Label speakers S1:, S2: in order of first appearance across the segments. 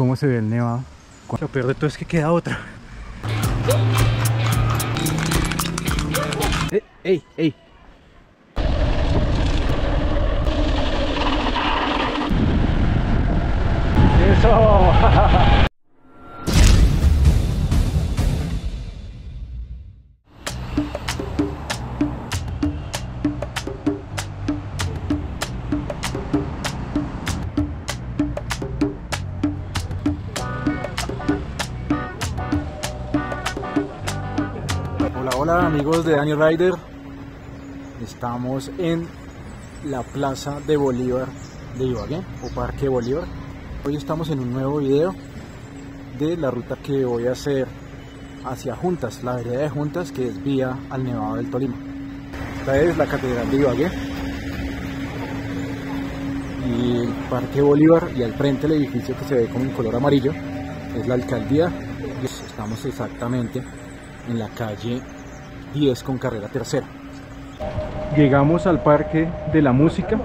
S1: cómo se ve el nevado. Lo peor de todo es que queda otra. Eh, ¡Ey, ey! ¡Eso! Hola, amigos de Daniel Rider. Estamos en la Plaza de Bolívar de Ibagué o Parque Bolívar. Hoy estamos en un nuevo video de la ruta que voy a hacer hacia Juntas, la vereda de Juntas que es vía al Nevado del Tolima. Esta es la Catedral de Ibagué y el Parque Bolívar y al frente el edificio que se ve con un color amarillo es la alcaldía. Estamos exactamente en la calle 10 con carrera tercera. Llegamos al Parque de la Música.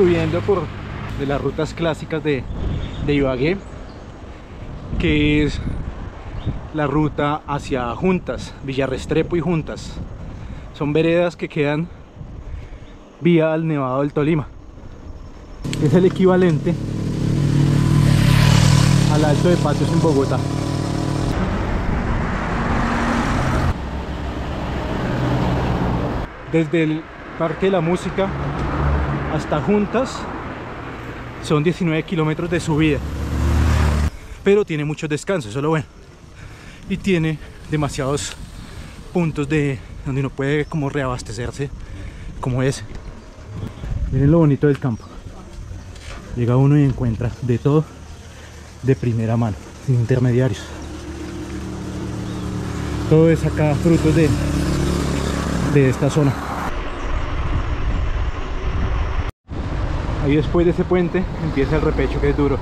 S1: Subiendo por de las rutas clásicas de, de Ibagué, que es la ruta hacia Juntas, Villarrestrepo y Juntas. Son veredas que quedan vía al Nevado del Tolima. Es el equivalente al Alto de Patios en Bogotá. Desde el Parque de la Música hasta Juntas son 19 kilómetros de subida. Pero tiene muchos descansos, eso es lo bueno. Y tiene demasiados puntos de donde uno puede como reabastecerse como ese miren lo bonito del campo. Llega uno y encuentra de todo de primera mano sin intermediarios. Todo es acá frutos de, de esta zona Ahí después de ese puente empieza el repecho que es duro.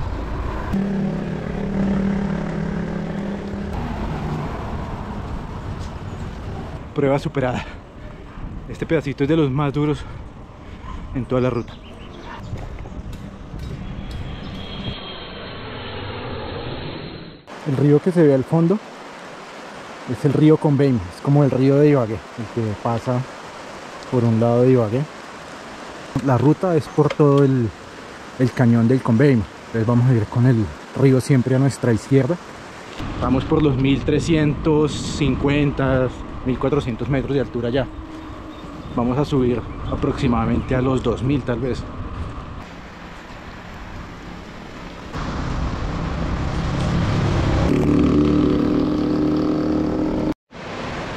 S1: Prueba superada. Este pedacito es de los más duros en toda la ruta. El río que se ve al fondo es el río Conveim, es como el río de Ibagué, el que pasa por un lado de Ibagué la ruta es por todo el, cañón del Conveima entonces vamos a ir con el río siempre a nuestra izquierda. Vamos por los 1350 1400 metros de altura ya. Vamos a subir aproximadamente a los 2000 tal vez.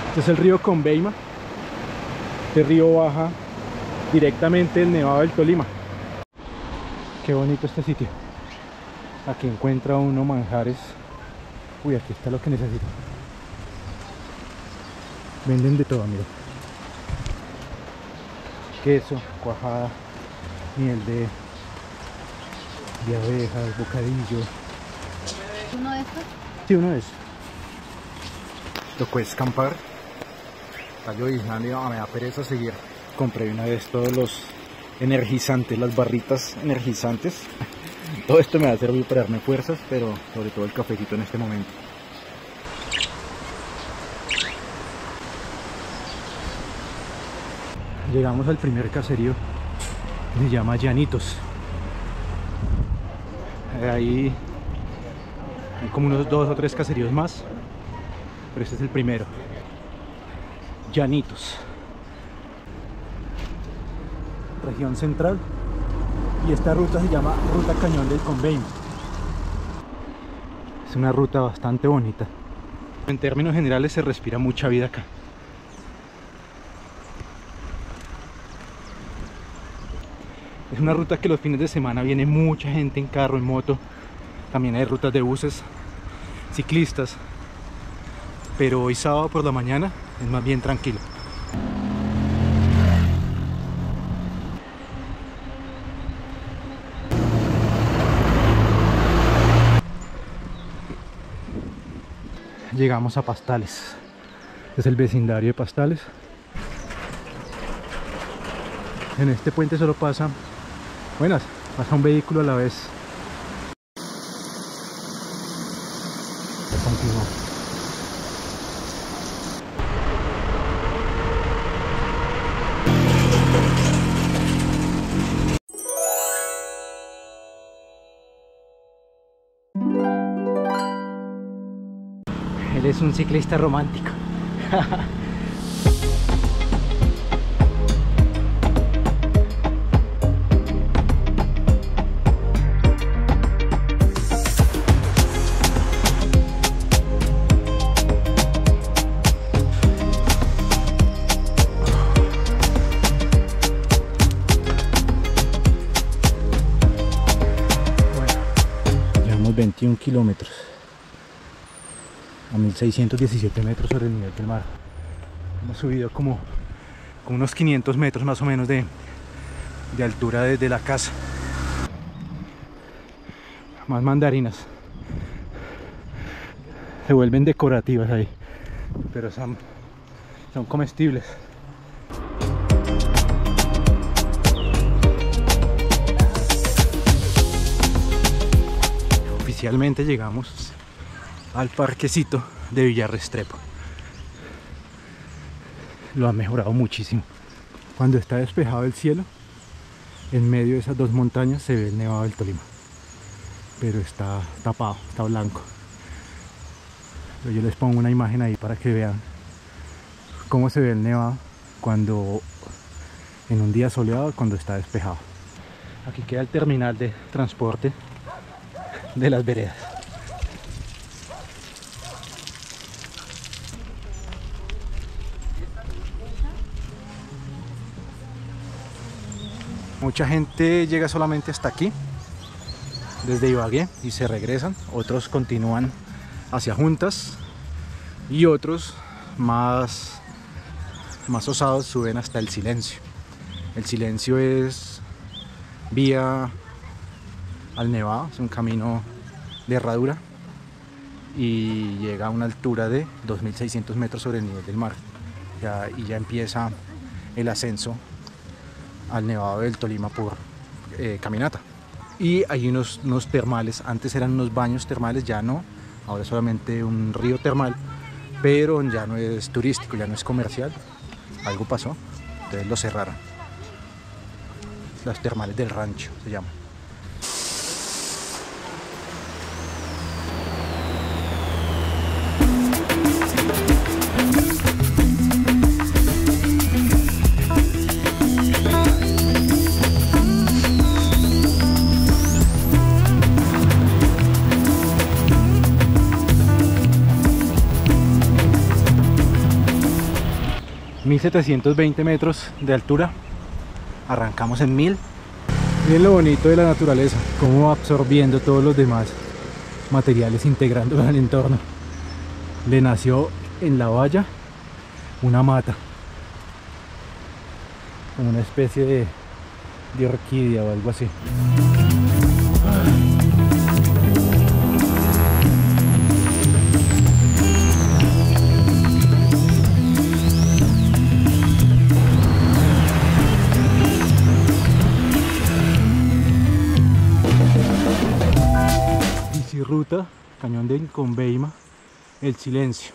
S1: Este es el río Conveima. Este río baja directamente el Nevado del Tolima. Qué bonito este sitio. Aquí encuentra uno manjares. Uy, aquí está lo que necesito. Venden de todo, mira. Queso, cuajada, miel de, de abejas, bocadillo.
S2: ¿Uno de estos?
S1: Sí, uno de esos. Tocó escampar. Tallo y me da pereza seguir compré una vez todos los energizantes, las barritas energizantes. Todo esto me va a servir para darme fuerzas, pero sobre todo el cafecito en este momento. Llegamos al primer caserío, se llama Llanitos. Ahí hay como unos dos o tres caseríos más, pero este es el primero. Llanitos región central y esta ruta se llama Ruta Cañón del Convenio es una ruta bastante bonita en términos generales se respira mucha vida acá Es una ruta que los fines de semana viene mucha gente en carro, en moto. También hay rutas de buses, ciclistas. Pero hoy sábado por la mañana es más bien tranquilo. Llegamos a Pastales. Es el vecindario de Pastales. En este puente solo pasa, buenas, pasa un vehículo a la vez. Ciclista romántico. Bueno, llevamos 21 kilómetros a 1617 metros sobre el nivel del mar. Hemos subido como, como unos 500 metros más o menos de, de altura desde la casa. Más mandarinas. Se vuelven decorativas ahí, pero son, son comestibles. Oficialmente llegamos al parquecito de Villarrestrepo. Lo ha mejorado muchísimo. Cuando está despejado el cielo, en medio de esas dos montañas se ve el Nevado del Tolima. Pero está tapado, está blanco. Yo les pongo una imagen ahí para que vean cómo se ve el Nevado cuando en un día soleado cuando está despejado. Aquí queda el terminal de transporte de las veredas. Mucha gente llega solamente hasta aquí, desde Ibagué, y se regresan. Otros continúan hacia Juntas y otros más, más osados suben hasta el Silencio. El Silencio es vía al Nevado, es un camino de herradura y llega a una altura de 2.600 metros sobre el nivel del mar. Y ya empieza el ascenso al Nevado del Tolima por eh, caminata. Y hay unos, unos termales, antes eran unos baños termales, ya no, ahora solamente un río termal, pero ya no es turístico, ya no es comercial, algo pasó, entonces lo cerraron. Las termales del rancho se llaman. ...1720 metros de altura... ...arrancamos en 1000... Miren lo bonito de la naturaleza... ...cómo va absorbiendo todos los demás... ...materiales integrando al entorno... ...le nació en la valla... ...una mata... una especie de... ...de orquídea o algo así... De Conveima, El Silencio.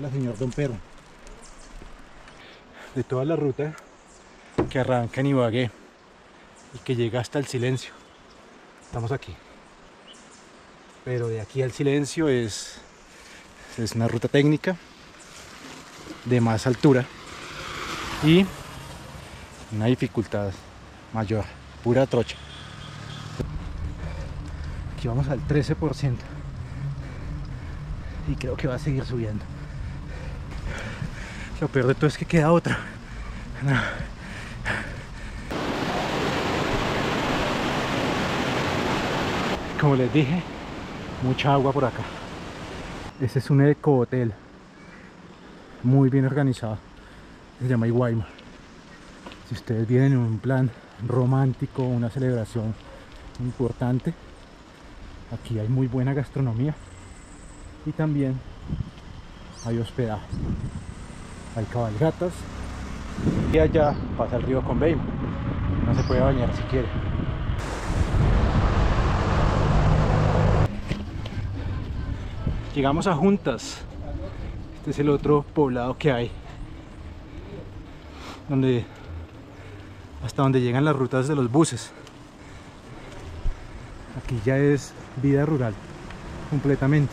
S1: La señor Don Perro. De toda la ruta que arranca en Ibagué y que llega hasta El Silencio. Estamos aquí. Pero de aquí al Silencio es, es una ruta técnica de más altura y una dificultad mayor, pura trocha. Aquí vamos al 13%. Y creo que va a seguir subiendo. Lo peor de todo es que queda otra. Como les dije, mucha agua por acá. Este es un eco hotel. Muy bien organizado. Se llama Iguaima. Si ustedes vienen en un plan romántico, una celebración importante, aquí hay muy buena gastronomía y también hay hospedaje. Hay cabalgatas y allá pasa el río Conveima. No se puede bañar si quiere. Llegamos a Juntas. Este es el otro poblado que hay. Donde hasta donde llegan las rutas de los buses. Aquí ya es vida rural completamente.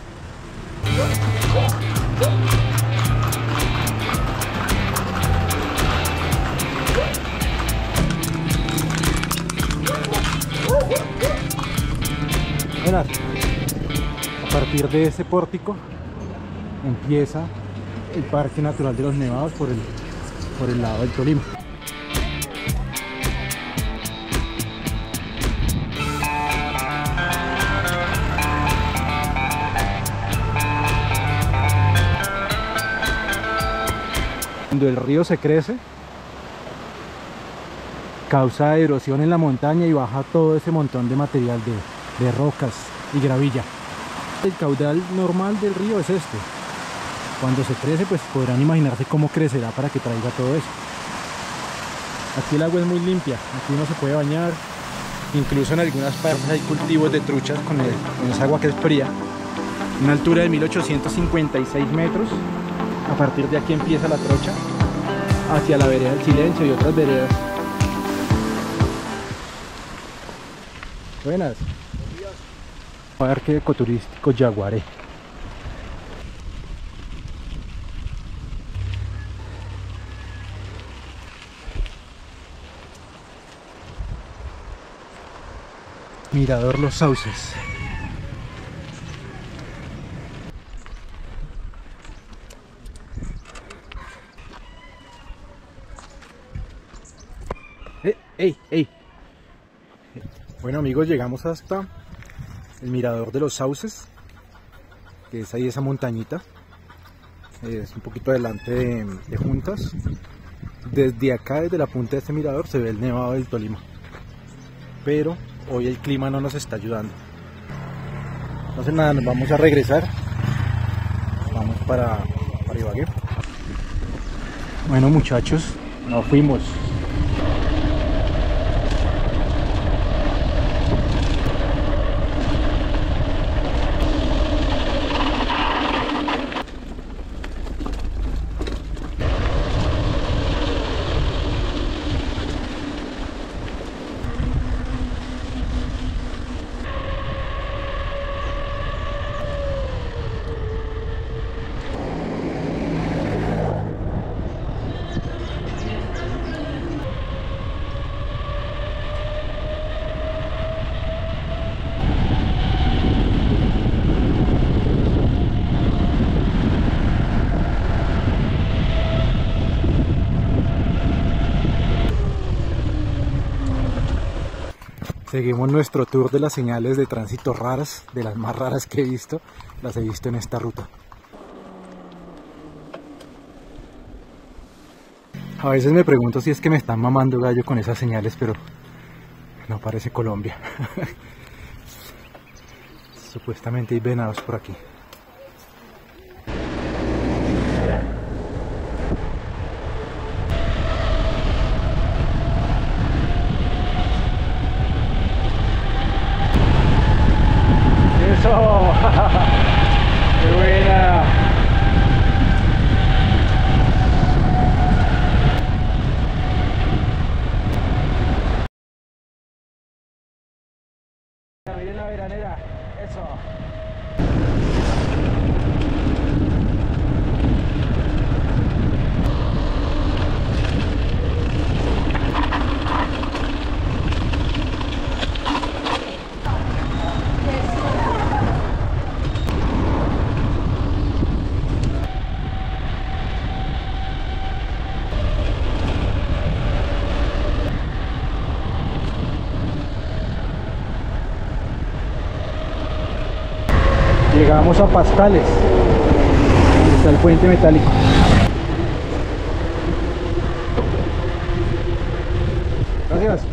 S1: A partir de ese pórtico empieza el Parque Natural de los Nevados por el, por el lado del Tolima. Cuando el río se crece, causa erosión en la montaña y baja todo ese montón de material de, rocas y gravilla. El caudal normal del río es este. Cuando se crece, pues podrán imaginarse cómo crecerá para que traiga todo eso. Aquí el agua es muy limpia, aquí uno se puede bañar. Incluso en algunas partes hay cultivos de truchas con, el- con esa agua que es fría. Una altura de 1856 metros. A partir de aquí empieza la trocha hacia la vereda del silencio y otras veredas. Buenas. Parque ecoturístico Yaguaré. Mirador Los Sauces. Eh, ey, ey. Bueno amigos, llegamos hasta el mirador de los sauces, que es ahí esa montañita, es un poquito adelante de, Juntas. Desde acá, desde la punta de este mirador, se ve el nevado del Tolima. Pero hoy el clima no nos está ayudando. Entonces nada, nos vamos a regresar. Vamos para, para. Bueno muchachos, nos fuimos. Seguimos nuestro tour de las señales de tránsito raras, de las más raras que he visto, las he visto en esta ruta. A veces me pregunto si es que me están mamando gallo con esas señales, pero no parece Colombia. Supuestamente hay venados por aquí. ¡Eso! ¡Qué buena! Miren la veranera, eso. Llegamos a Pastales. Está el puente metálico. Gracias.